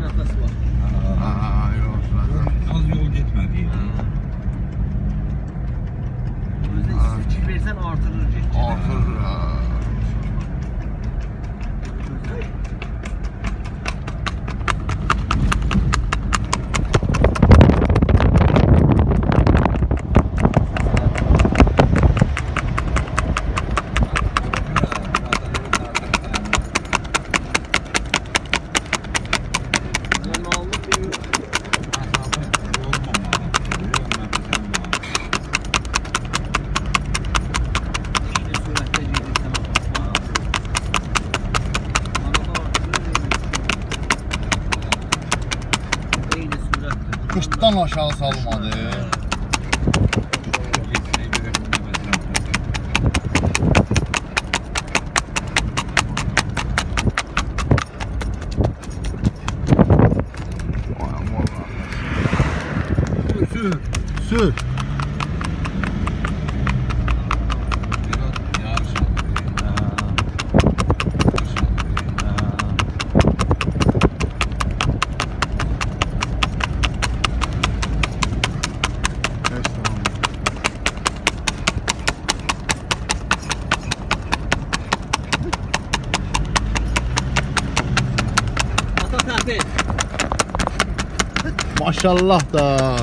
Atası var. Aa, yok zaten. Az yol gitmedi ya. O yüzden Ha. sütçü versen artırır ciddi. Kıştan aşağı salmadı. Sür. Sür. Tatil. Maşallah da.